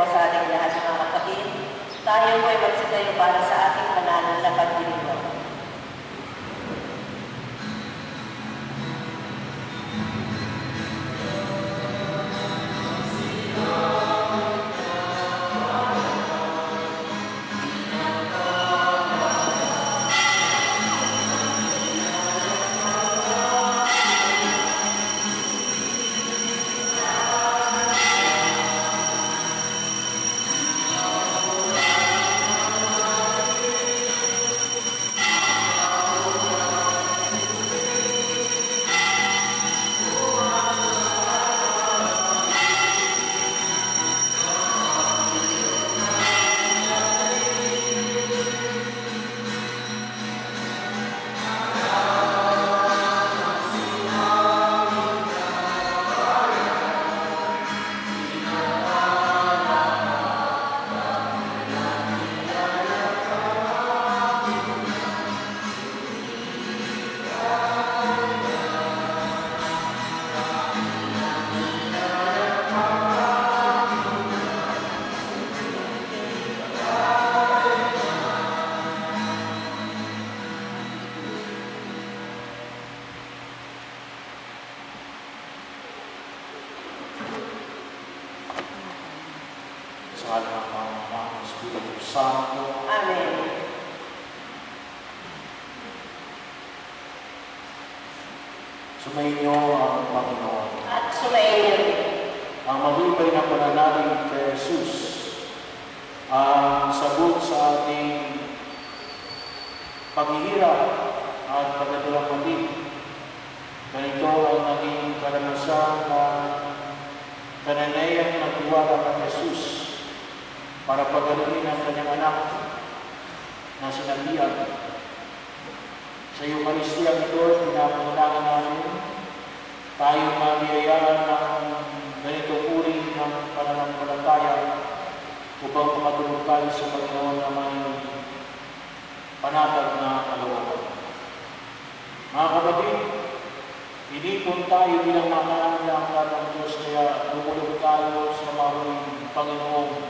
po sa ating lahat mga kapatid. Tayo po ay magsitayo para sa ating banal na Ama, ng Espiritu Santo, Amen. sumainyo ang Panginoon. At sumainyo. Ang matibay na pananalig kay Jesus ang sagot sa ating paghihirap at pagkatulang Ganito ang naging karanasan na kananayang nagtiwala kay Jesus para pagaluhin ang kanyang anak na sinabihan. Sa Eucharistia ito, pinapangalangan namin tayo mabiyayaan ng ganito uri ng pananampalataya upang makatulog tayo sa Panginoon na may panatag na kalooban. Mga kapatid, inipon tayo bilang mga anak ng Diyos kaya lumulog tayo sa mahuling Panginoon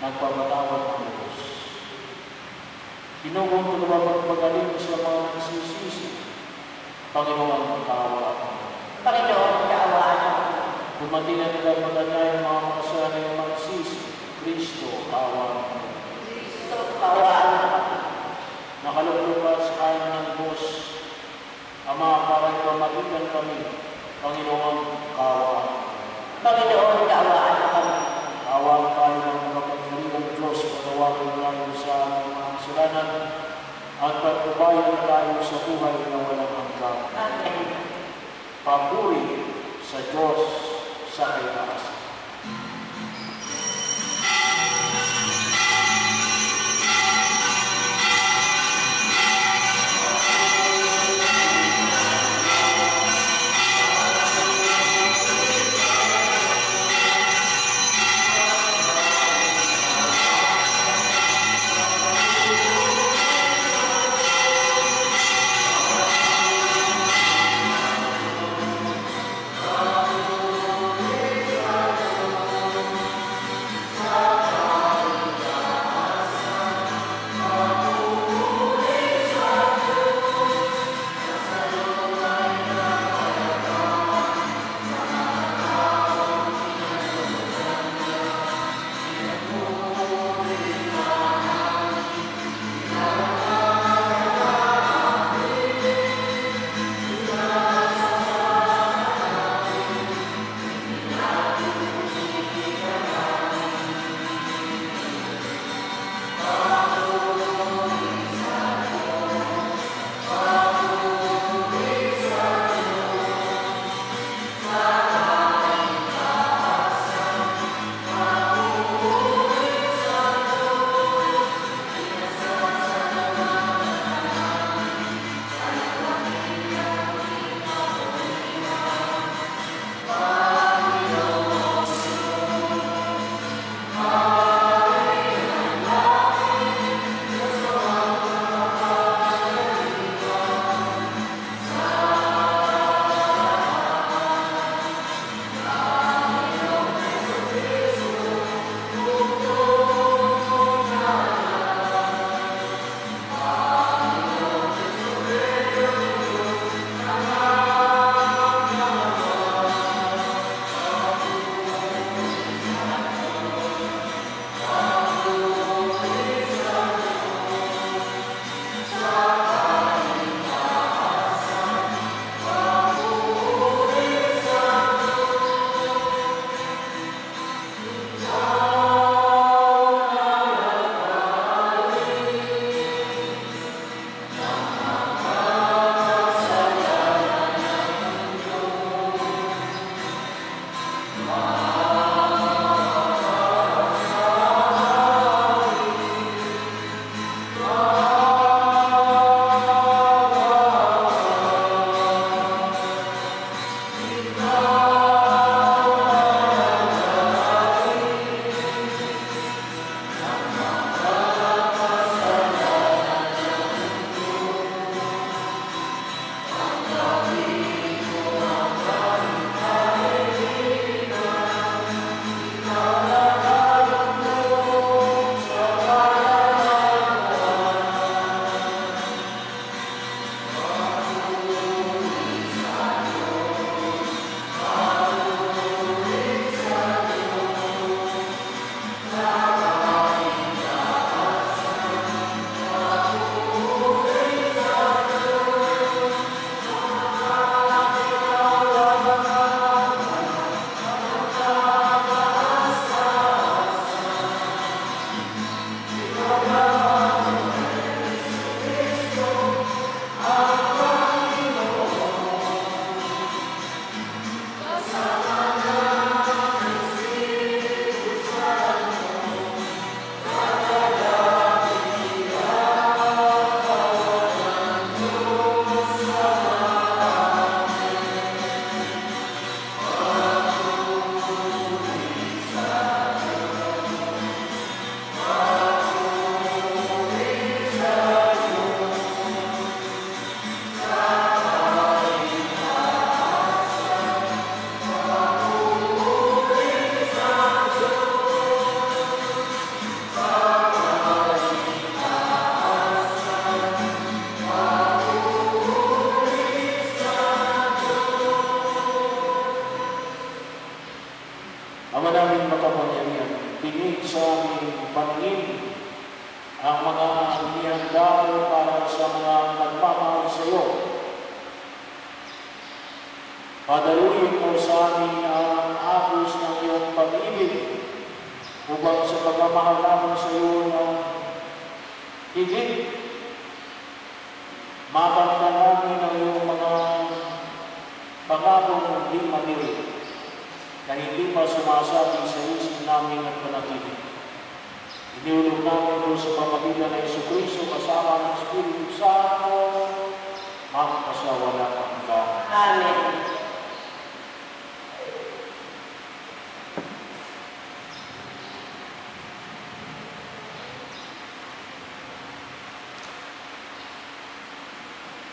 nagpapatawad ng Diyos. Pinugong ko naman magpagaling sa mga nagsisisi. Panginoon, tawa ako. Panginoon, kaawaan mo. Dumating na nila maganda yung mga makasanay ng magsisi. Kristo, awa mo. Kristo, kaawaan mo. Nakalugod ka sa kain ng Diyos. Ama, para pamatigan kami. Panginoon, kawa. Panginoon, kasalanan. At pagpabayan tayo sa buhay na walang hanggan. Amen. Papuri sa Diyos sa kailangan.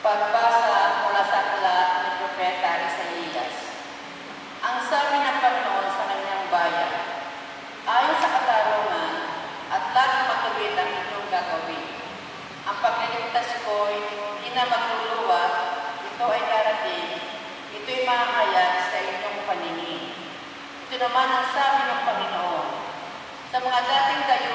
Pagbasa mula sa aklat ni Propeta Isaías. Ang sabi ng Panginoon sa kanyang bayan, ayon sa katarungan at lahat makawit ang inyong gagawin. Ang pagliligtas ko'y hindi na magluluwa, ito ay darating, ito'y mahayag sa inyong paningin. Ito naman ang sabi ng Panginoon. Sa mga dating kayo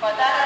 Boa tarde.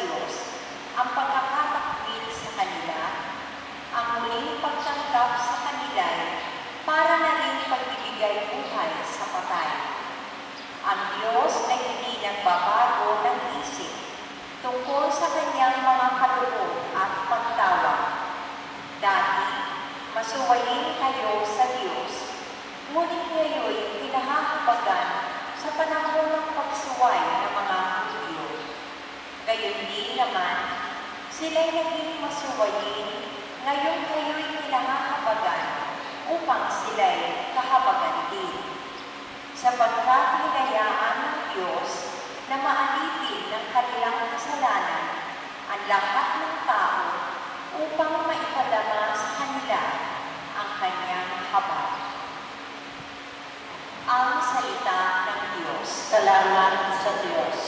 Diyos ang pagkakatakwil sa kanila, ang muling pagtanggap sa kanila para na rin pagbibigay buhay sa patay. Ang Diyos ay hindi nagbabago ng isip tungkol sa kanyang mga kaloob at pagtawag. Dati, masuwayin kayo sa Diyos, ngunit ngayon pinahahabagan sa panahon ng pagsuway ng mga Sila'y naging masuwayin, ngayon kayo'y kinakahabagan upang sila'y kahabagan din. Sapagkat hinayaan ng Diyos na maalipin ng kanilang kasalanan ang lahat ng tao upang maipadama sa kanila ang kanyang habag. Ang salita ng Diyos. Salamat sa Diyos.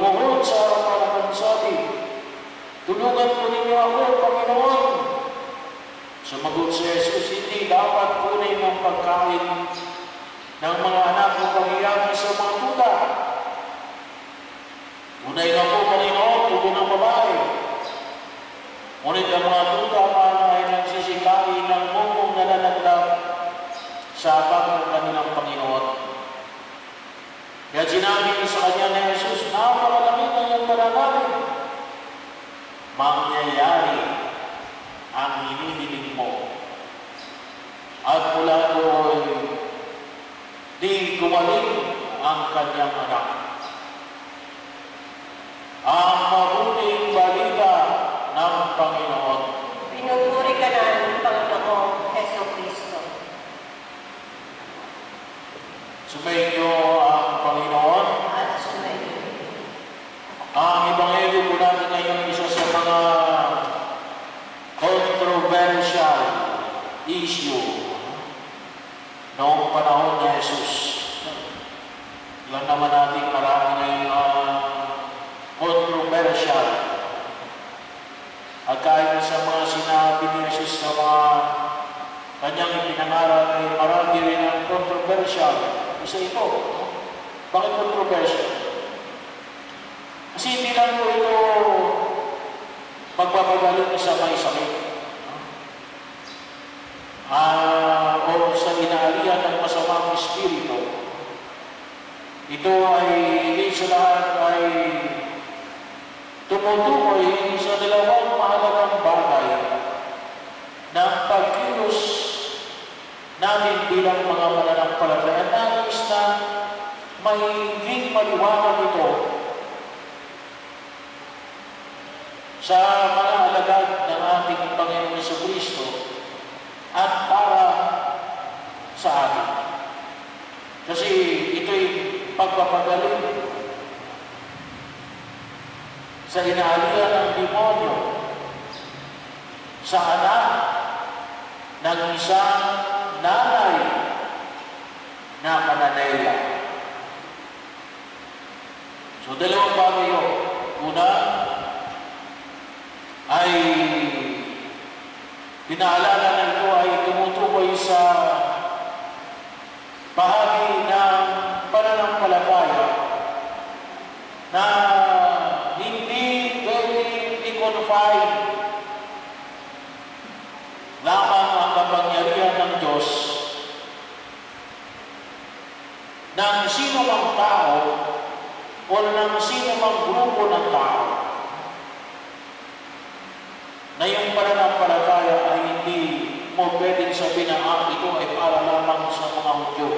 Lumuhod sa harapan ng sabi, Tulungan po ninyo ako, Panginoon. Sumagot si Jesus, hindi dapat kunin ang pagkain ng mga anak ng pangyayaman sa mga tuta. Unay na po, Panginoon, tugon ng babae. Ngunit ang mga tuta man ay nagsisikai ng mumong nalalaglag sa abang ng kanilang Panginoon. Kaya sinabi sa kanya ni Jesus, napakalaki ng iyong pananalig. Mangyayari ang hinihiling mo. At mula doon, di gumaling ang kanyang anak. Ang mabuting balita ng Panginoon. Pinupuri ka namin, Panginoong Heso Kristo. Sumainyo ang Panginoon. At sumainyo. Ang Ebanghelyo po natin ngayon isa sa mga controversial issue noong panahon ni Jesus. Alam naman natin marami ngayong uh, controversial. At kahit sa mga sinabi ni Jesus sa mga kanyang ipinangaral ay marami rin ang controversial. Isa ito. Bakit controversial? Hindi lang po ito pagpapagaling sa may sakit. Ah, o sa inaalihan ng masamang espiritu. Ito ay sa lahat ay tumutukoy sa dalawang mahalagang bagay ng pagkilos natin bilang mga mananampalataya. Nais na mahiging maliwanag ito sa mga alagad ng ating Panginoon sa Kristo at para sa atin. Kasi ito'y pagpapagaling sa inaalihan ng demonyo sa anak ng isang nanay na mananaya. So, dalawang bagay yun. Una, ay pinaalala nito ay tumutukoy sa bahagi ng pananampalataya na hindi pwedeng i-confine lamang ang kapangyarihan ng Diyos ng sino mang tao o ng sino mang grupo ng tao na yung pananampalataya ay hindi mo pwedeng sabihin na ah, ito ay para lamang sa mga Hudyo.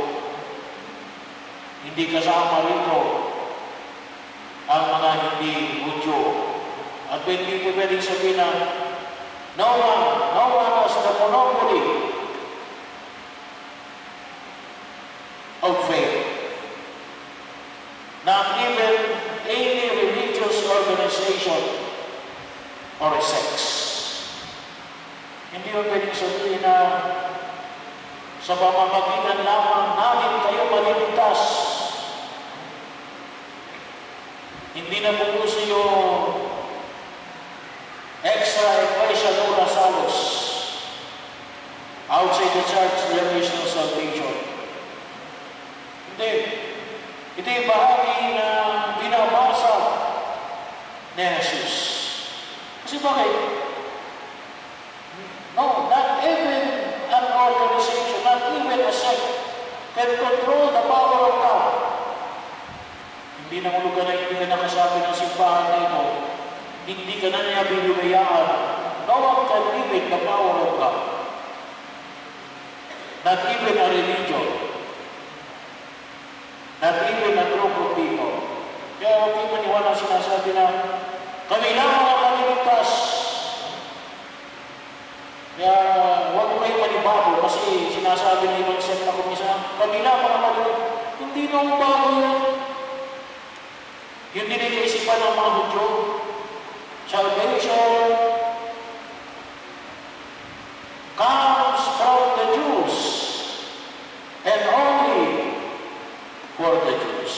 Hindi kasama rito ang mga hindi Hudyo. At hindi ko pwedeng sabihin na no one, no one has the monopoly of faith. Not even any religious organization or sects. Hindi mo pwedeng sabihin na sa pamamagitan lamang namin kayo maliligtas. Hindi na pupuso yung extra ecclesial ora salos. Outside the church, there is no salvation. Hindi. Ito yung bahagi na binabasa ni Jesus. Kasi bakit? No, not even an organization, not even a sect can control the power of God. Hindi na lugar na hindi ka nakasabi ng simbahan na ito, hindi ka na niya binibayaan. No one can limit the power of God. Not even a religion. Not even a group of people. Kaya huwag kayo maniwala sinasabi na kami lang ang maliligtas. Kaya huwag mo kayo manibago kasi sinasabi ng ibang set na kumisa, kami lang ang maliligtas. Hindi na ang bago yun. Yun din ang isipan ng mga Hudyo. Salvation comes from the Jews and only for the Jews.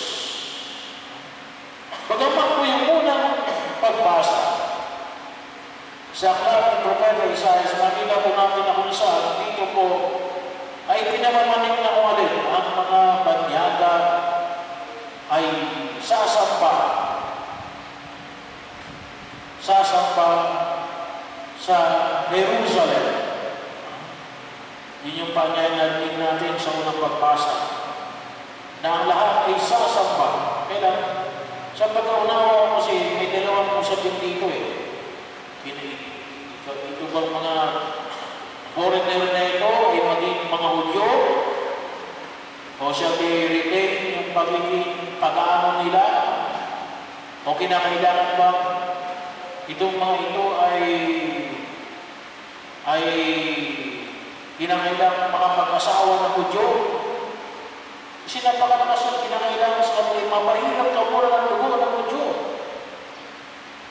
Bagamat po yung unang pagbasa sa aklat ni Propeta Isaiah, nakita po natin na kung saan dito po ay na kung alin ang mga banyaga ay sasampa sasampa sa Jerusalem. Yun yung pangyayari natin sa unang pagbasa. Na ang lahat ay sasamba. Kailan? Sa pagkaunawa ko kasi may dalawang usapin dito eh. Ito, ito bang mga foreigner na ito ay maging mga Hudyo? O siya retain yung pagiging pag-aano nila? O kinakailangan ba itong mga ito ay ay kinakailangan makapag-asawa ng Hudyo. Kasi napakalakas ang kinakailangan sa kanila, mapahirap ka ng dugo ng Hudyo.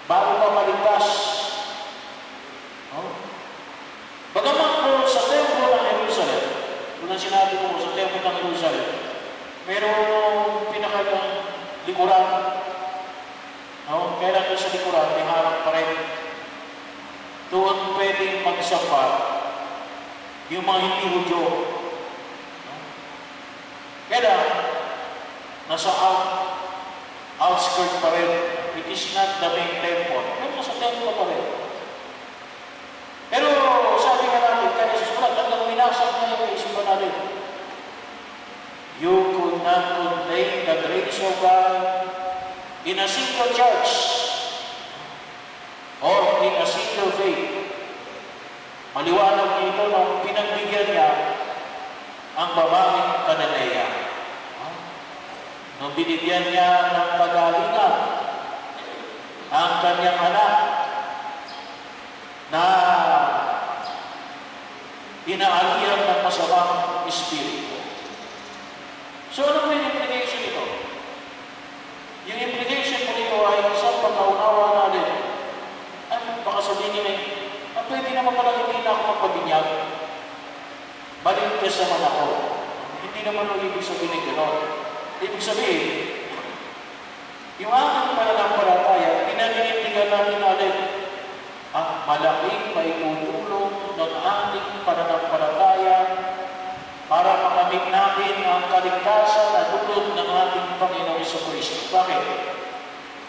Bago ka maligtas. No? Bagamat po sa templo ng Jerusalem, ang sinabi ko sa templo ng Jerusalem, merong pinakalang likuran. No? Kaya doon sa likuran, may harap pa rin. Doon pwedeng magsapat yung mga hindi Hudyo. No? Kaya, nasa out, outskirt pa rin. It is not the main temple. Pero nasa temple pa rin. Pero sabi nga natin, kaya sa sulat, hanggang minasak na yung isipan natin. You could not contain the grace of God in a single church or in a single faith. Maliwanag nito nung pinagbigyan niya ang babaeng Kananea. Nung binigyan niya ng pagalingan ang kanyang anak na inaalihan ng masamang espiritu. So ano po yung implication nito? Yung implication po nito ay isang pagkaunawa natin. Ay, baka sabihin nila, ah, pwede naman pala hindi na ako magpabinyag. Maligtas naman ako. Hindi naman ang ibig sabihin ng gano'n. Ibig sabihin, yung aking pananampalataya, pinaninindigan natin natin ang malaking maitutulong ng ating pananampalataya para makamit natin ang kaligtasan at dulog ng ating Panginoong Kristo. Bakit?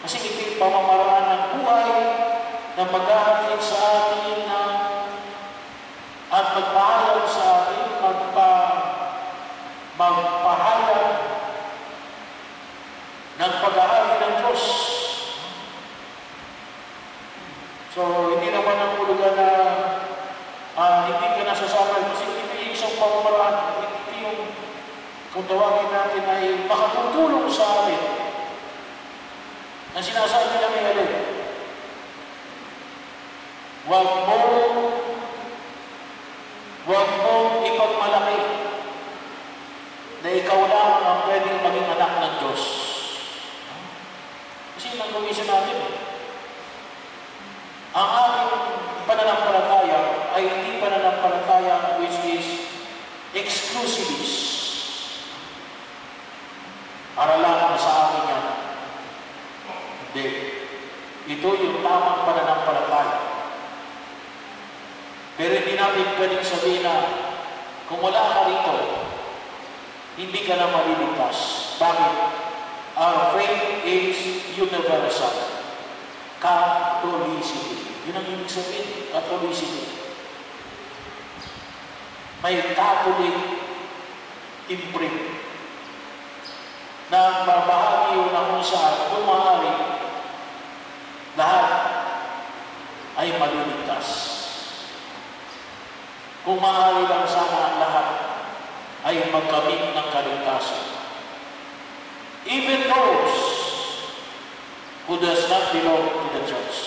Kasi ito'y pamamaraan ng buhay na maghahatid sa atin na at magpahayag sa atin, magpa, magpahayag ng pag-aari ng Diyos. So, hindi naman ang hulugan na uh, hindi ka nasasama kung tawagin natin ay makatutulong sa atin. Ang sinasabi ni Alin, huwag mo, huwag mo ipagmalaki na ikaw lang ang pwedeng maging anak ng Diyos. Kasi yun ang gawin natin eh. Ang ating pananampalataya exclusivist. Para lang sa akin yan. Hindi. Ito yung tamang pananampalataya. Pero hindi natin pwedeng sabihin na kung wala ka rito, hindi ka na maliligtas. Bakit? Our faith is universal. Catholicity. Yun ang ibig sabihin, Catholicity. May Catholic imprint na babahagi yun na kung saan kung maaari, lahat ay maliligtas. Kung maaari lang sana ang lahat ay magkamit ng kaligtasan. Even those who does not belong to the church.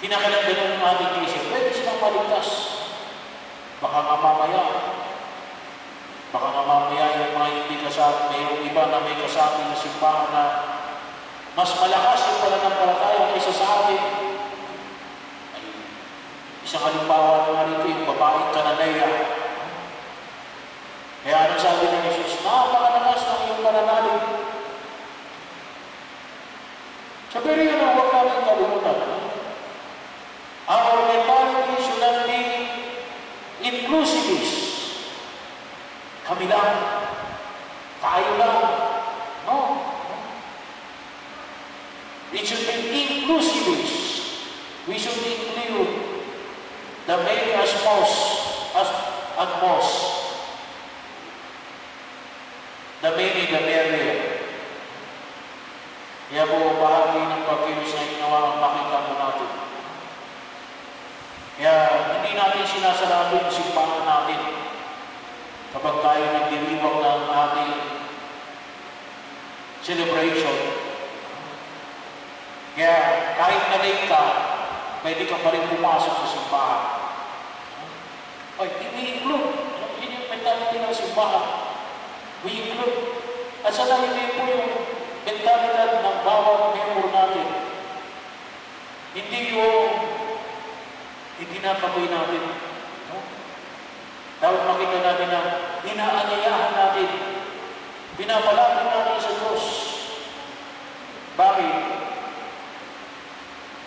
Kinakailangan ng ating isip, pwede silang maligtas. Baka nga mamaya, baka nga mamaya yung mga hindi kasama, mayroong iba na may kasabi na simbahan na mas malakas yung pananampalataya kaysa sa atin. Ay, isang halimbawa na nga rito, yung babaeng kananaya. Kaya ano sabi ng Jesus, napakalakas ng iyong pananalig. Rin yun ang huwag namin kalimutan. Our mentality should not be inclusivist. Kami lang. Tayo lang. No. It should be inclusivist. We should include the many as most, as at most. The many, the merrier. Kaya po bahagi ng pagkilos na ginawa ang makita po natin. Kaya hindi natin sinasarado yung simbahan natin kapag tayo nagdiriwang ng ating celebration. Kaya kahit na late ka, pwede ka pa rin pumasok sa simbahan. Ay, ini-include. Yun yung mentality ng simbahan. We include. At sana hindi po yung mentalidad ng bawat member natin. Hindi yung itinataboy natin. Dapat makita natin na inaanyayahan natin. Pinapalapit natin sa Diyos. Bakit?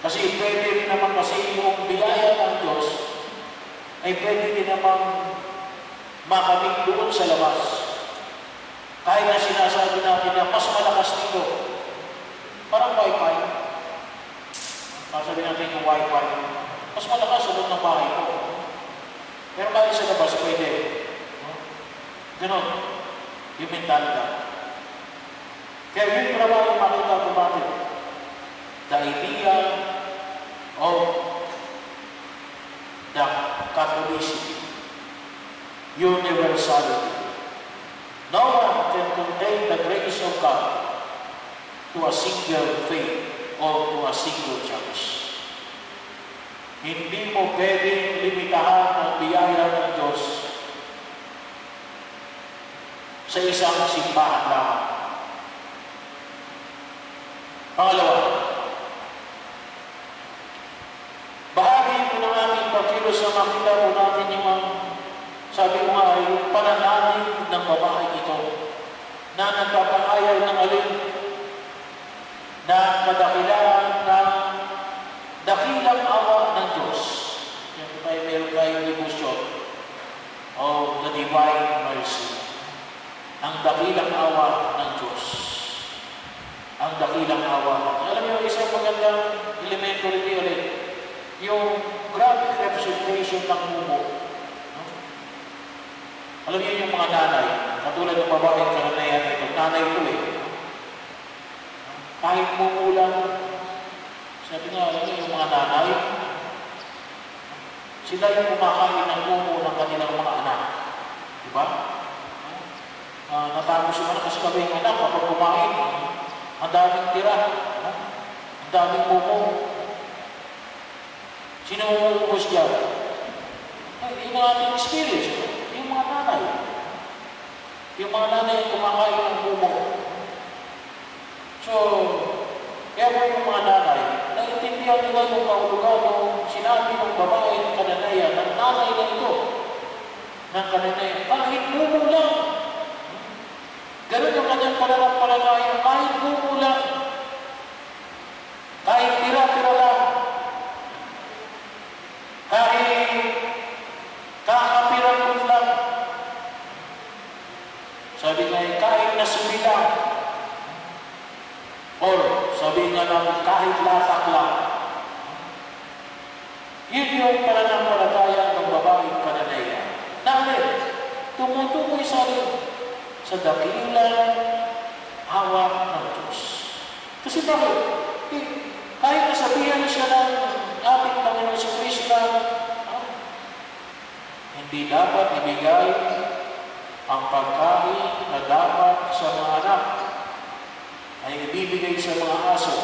Kasi pwede rin naman kasi yung biyaya ng Diyos ay pwede din naman makamit doon sa labas. Kahit na sinasabi natin na mas malakas dito, parang wifi. Masabi natin yung wifi, mas malakas sa loob ng bahay ko. Kahit sa labas, pwede. No? Ganon. Yung mentalidad. Kaya yun trabaho yung makita ko. The idea of the Catholicity. Universality. No one can contain the grace of God to a single faith or to a single church. Hindi mo pwedeng limitahan ang biyaya ng Diyos sa isang simbahan lamang. Pangalawa, bahagi po ng ating pagkilos na makita po natin yung ang sabi ko nga ay yung pananalig ng babae ito na nagpapaayaw ng alin na kadakilaan ng dakilang awa ng Diyos. Yan tayo meron tayong devotion of the divine mercy. Ang dakilang awa ng Diyos. Ang dakilang awa ng Diyos. Alam niyo, isang magandang elemento rin ulit, yung graphic representation ng mumo. No? Alam niyo yung mga nanay, katulad ng babaeng karanayan ito, nanay ko eh. Kahit mumulang sabi nga, alam niyo, yung mga nanay, sila yung kumakain ng mumo ng kanilang mga anak. Di ba? uh, natapos yung anak kasi kami yung anak kapag kumain, ang daming tira, no? ang daming buko. Sino ang ubus dyan? Ay, yung ating experience, yung mga nanay. Yung mga nanay yung kumakain ng buko. So, kaya po yung mga nanay, naiintindihan nila yung kahulugan nung sinabi ng babae ng kananaya, ng nanay na ito, ng kananaya, kahit buko lang, Ganun yung kanyang pananampalataya, kahit buko lang, kahit tira-tira lang, kahit kakapirang lang, sabi nga, kahit nasubi lang, or sabi nga namin, kahit latak lang, yun yung pananampalataya ng babaeng pananaya. Namin, tumutukoy sa atin sa dakilang hawak ng Diyos. Kasi bakit? Eh, kahit nasabihan na siya ng ating Panginoon sa Kristo ah, hindi dapat ibigay ang pagkain na dapat sa mga anak ay ibibigay sa mga aso.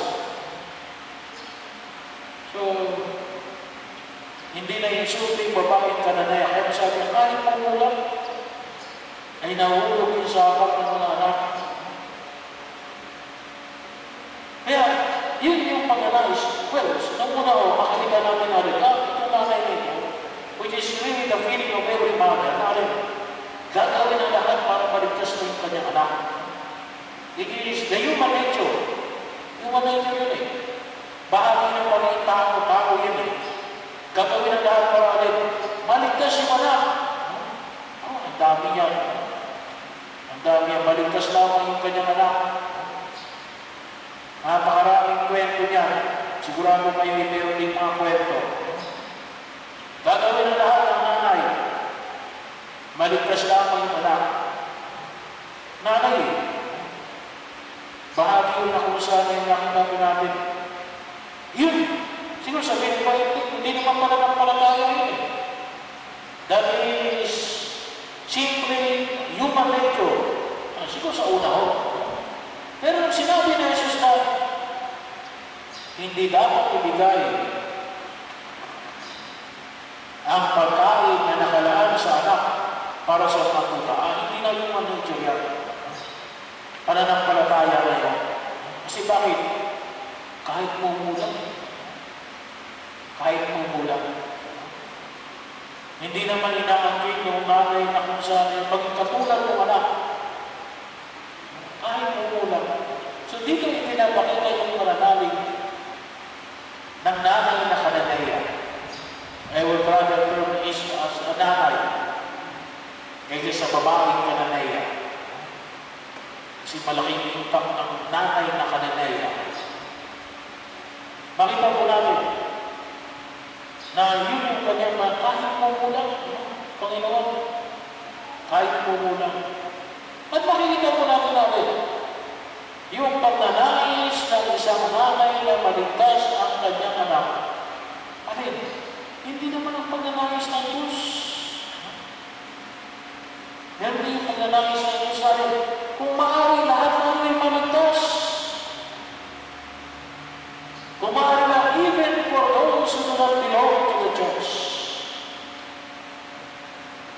So, hindi na insulting babaeng kananaya. Kaya sabi kahit pangulang, ay nahulog yung sabak ng mga anak. Kaya, yun yung pag-analyze. Well, nung una o, makikita namin na rin, ah, ito nanay nito, which is really the feeling of every mother, na rin, gagawin ang lahat para maligtas na yung kanyang anak. It is the human nature. Human nature yun eh. Bahagi ng mga tao, tao yun eh. Gagawin ang lahat para rin, maligtas yung anak. Oh, ang dami yan. Ang dami yan, maligtas lamang yung kanyang anak. Napakaraming kwento niya. Sigurado kayo ay meron din mga kwento. Gagawin ang lahat ng nanay. Maligtas lamang yung anak. Nanay, bahagi yun na kung saan yung nakita natin. Yun, siguro sabihin ko, hindi, naman pala ng palataya yun eh. That is simply human nature. Ah, siguro sa una ho. Pero sinabi ni Jesus na hindi dapat ibigay ang pagkain na nakalaan sa anak para sa pagkuta, ah, hindi na human nature yan. Pananampalataya na yan. Kasi bakit? Kahit mumulang, kahit mumulang, hindi naman inaangkin ng nanay na kung saan maging katulad ng anak. Kahit mumulang. So dito ipinapakita yung pananalig ng nanay na kananaya. I would rather term is as a nanay kaysa sa babaeng kananaya. Kasi malaking impact ng nanay na kananaya. Makita po natin na yun yung kanyang mga kahit mumulang, Panginoon, kahit mumulang. At makikita po natin natin, yung pagnanais ng isang nanay na maligtas ang kanyang anak. Alin, hindi naman ang pagnanais ng Diyos. Din yung pagnanais ng maaari lahat ng may maligtas. Kung maaari na even for those who do not belong to the church.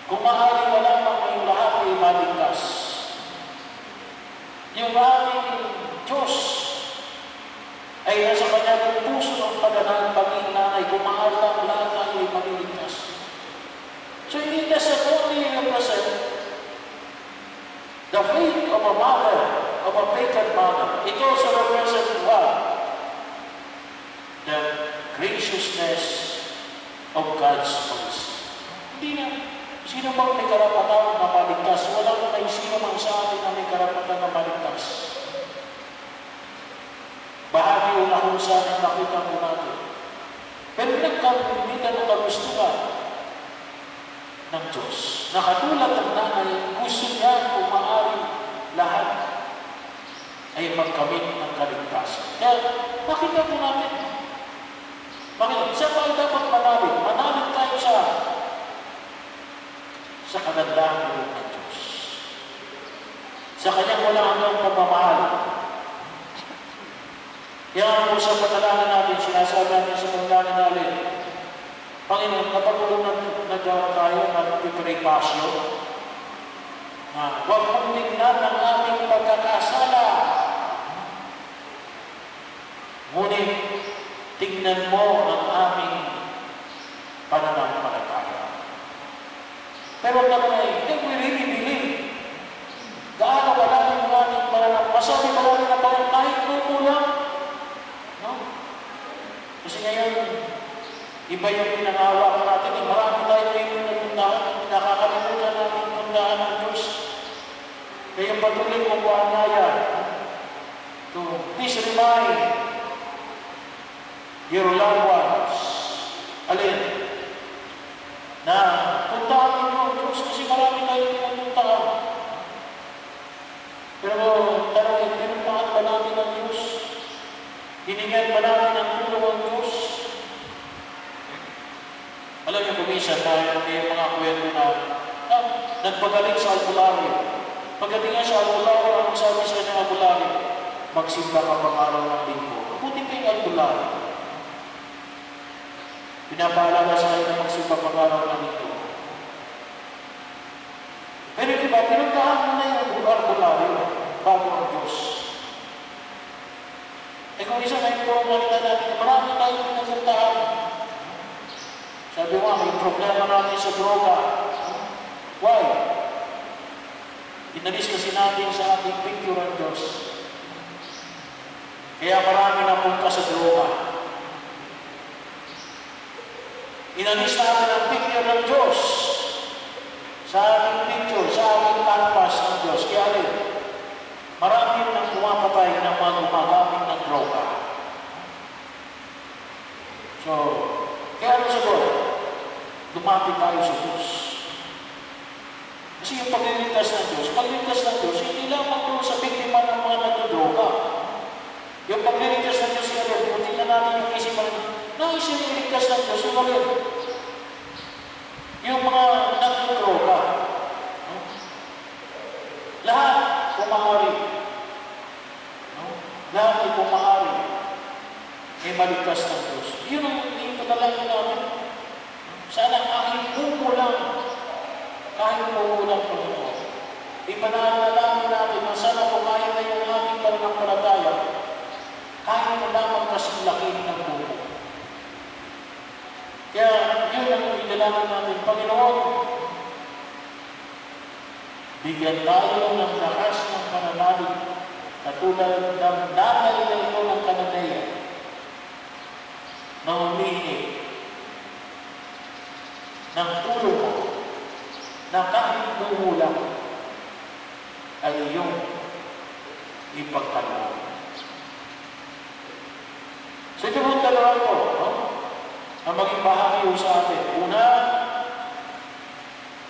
Kung maaari na lamang ngayong lahat ay maligtas. Yung aming Diyos ay nasa puso ng pagdanang paging nanay, kung maaari lang lahat ay maliligtas. So it doesn't only the faith of a mother, of a pagan mother. It also represents what? The graciousness of God's mercy. Hindi na, sino bang may karapatan na maligtas? Walang may sino man sa atin na may karapatan na maligtas. Bahagi yung kung saan ang nakita mo natin. Pero nagkamimitan ng kagustuhan ng Diyos. Nakatulad ng nanay, gusto niya kung maaari lahat ay magkamit ng kaligtasan. Kaya, makita po natin. Bakit? Siya pa ay dapat manalig. Manalig tayo siya sa kagandahan ng Diyos. Sa kanyang wala hanggang pamamahal. Kaya po sa patalangan natin, sinasabi natin sa pagkalan natin, Panginoon, kapag nag nagawa tayo ng pipre-pasyo, na huwag mong tingnan ang aming pagkakasala. Ngunit, tingnan mo ang aming pananampalataya. Pero kami, hindi we really believe. Gaano kalalim ang aming pananampalataya. Namin na parang kahit kukulang? No? Kasi ngayon, iba yung pinangawa natin. Eh. Marami tayo ngayon na tundahan. Nakakalimutan namin tundahan ng Diyos. Kaya patuloy kong paanyaya to please remind your loved ones. Alin? Na puntahan ninyo ang Diyos kasi marami tayong pinupuntahan. Pero tanongin, pinuntahan ba natin ang Diyos? Hiningan ba natin ang tulong ang Diyos? Alam niyo, kumisan tayo may mga kwento na ah, nagpagaling sa albularyo. Pagdating niya sa albularyo, ang sabi sa kanyang albularyo, magsimba ka pang araw ng linggo. Buti pa yung albularyo. Pinapaalala sa kanya magsimba pang araw ng linggo. Pero di ba, pinuntahan mo na yung albularyo bago ang Diyos. Eh kung isa na yung pumunta natin, marami tayong pinapuntahan. Sabi mo, may problema natin sa droga. Why? Inalis kasi natin sa ating picture ang Diyos. Kaya marami na punta sa droga. Inalis natin ang picture ng Diyos sa ating picture, sa ating canvas ng Diyos. Kaya rin, marami nang pumapatay ng mga gumagamit ng droga. So, kaya ano sagot? Lumapit tayo sa Diyos. Kasi yung pagliligtas ng Diyos, pagliligtas ng Diyos, hindi lamang doon sa biktima ng mga nagdodroga. Yung pagliligtas ng Diyos, yung rin, kung tingnan natin yung isipan, naisip yung ligtas ng Diyos, yung rin. Yung mga nagdodroga. No? Lahat, kung maaari. No? Lahat ay kung maaari. May maligtas ng Diyos. Yun ang yung panalangin namin. Sana kahit kumulang, kahit kumulang Panginoon, ipanalangin natin na sana kaya na yung aming pananampalataya, kahit na lamang kasing laki ng buko. Kaya yun ang idalangin natin, Panginoon, bigyan tayo ng lakas ng pananalig katulad ng nanay na ito ng Kananaya na humihingi ng tulong mo na kahit lumulang ay iyong ipagkaloob. So ito po dalawa ko, no? ang maging bahagi sa atin. Una,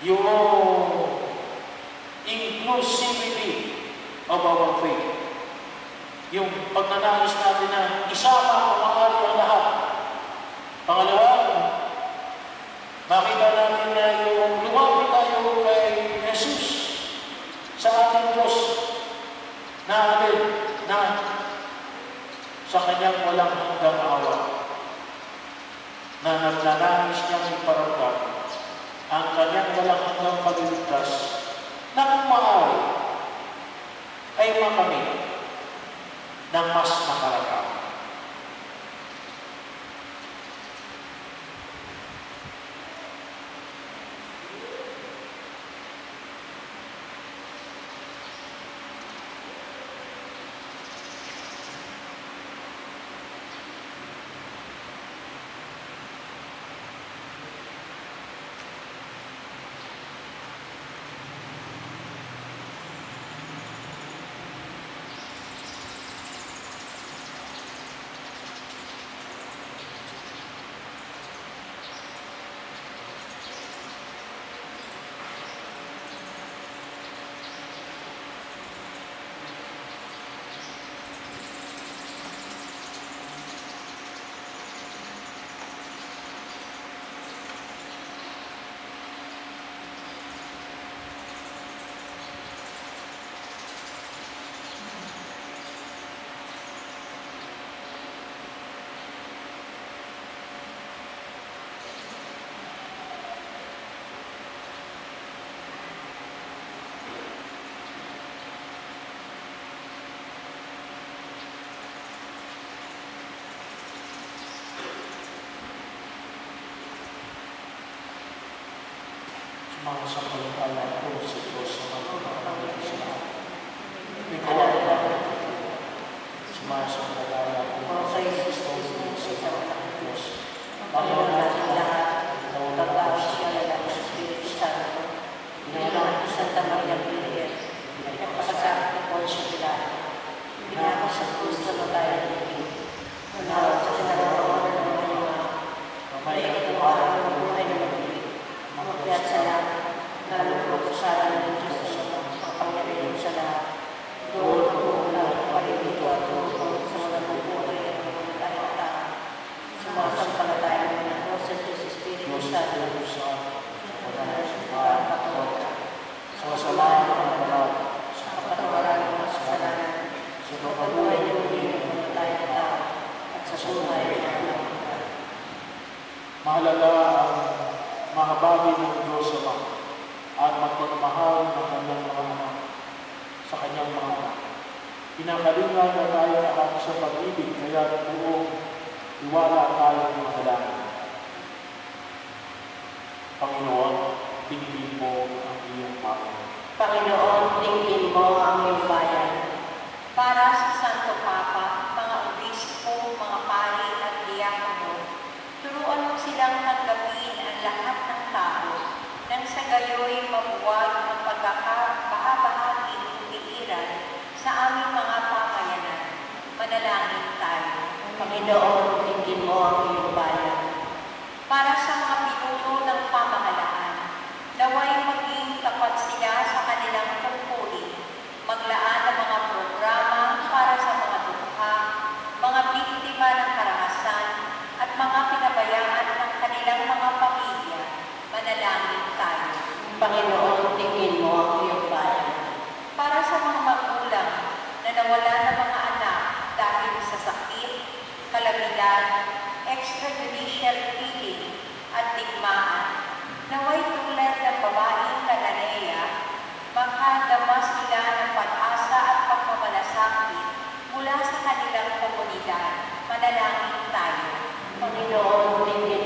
yung inclusivity of our faith. Yung pagnanais natin na isama ang maaari ang lahat. Pangalawa, makita natin na yung lumapit tayo kay Jesus sa ating Diyos na alin na sa kanyang walang hanggang awa na nagnanais niyang iparamdam ang kanyang walang hanggang pagliligtas na kung maaari ay makamit ng mas makalagaw. mga sa palatala po sa at magpagmahal ng kanyang mga anak sa kanyang mga anak. Pinakalingan na tayo ang sa pag-ibig, kaya buong iwala tayo ng kailangan. Panginoon, tingin mo ang iyong mama. Panginoon, tingin mo ang iyong kayo'y mabuwag ng pagkakabahagi ng pikiran sa aming mga pamayanan. Manalangin tayo. Panginoon, tingin mo ang iyong bayan. Para sa mga pinuno ng pamahalaan, naway maging tapat sila sa kanilang tungkulin, maglaan Panginoon, tingin mo ang iyong bayan. Para sa mga magulang na nawala ng mga anak dahil sa sakit, kalamidad, extrajudicial killing, at digmaan, naway tulad ng babaeng kananea, makadama sila ng pag-asa at pagmamalasakit mula sa kanilang komunidad. Manalangin tayo. Panginoon, tingin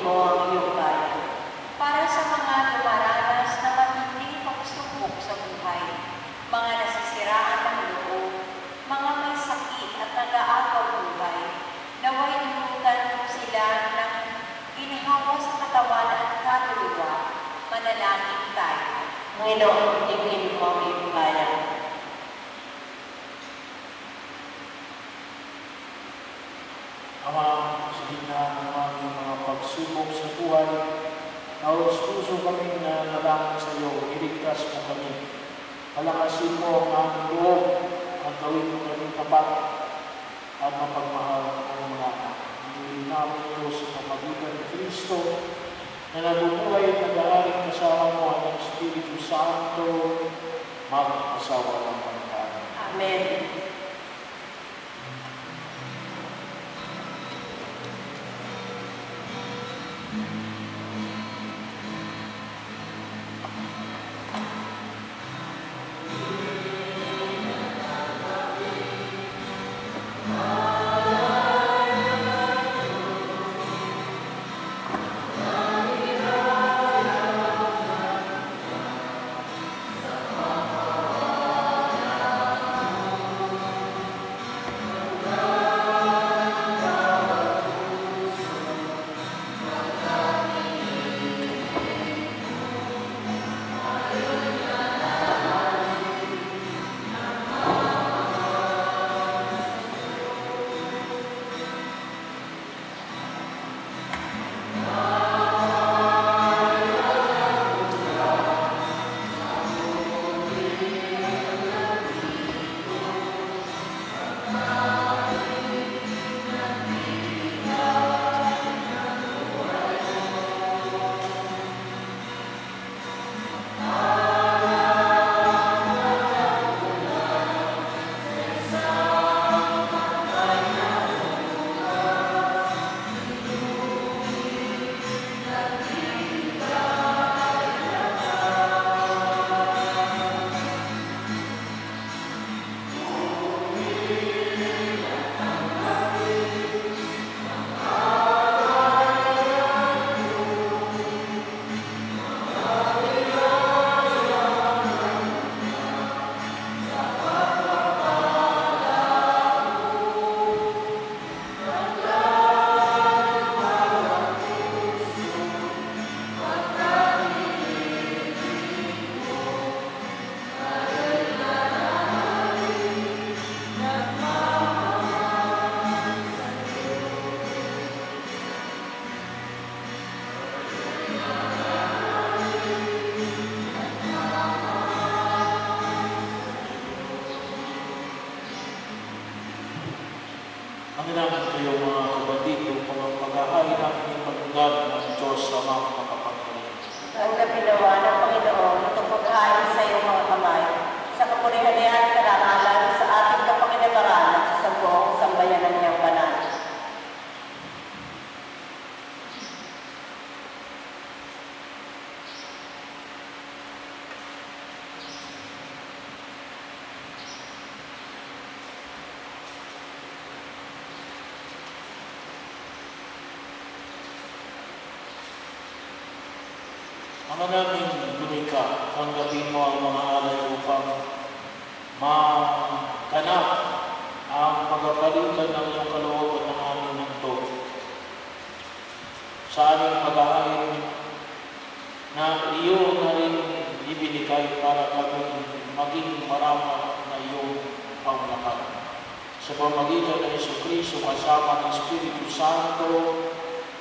pamamagitan ng Yesu Kristo kasama ng Espiritu Santo,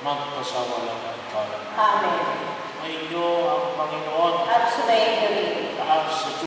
magpasawalang kayo. Amen. May inyo ang Panginoon. At sumayin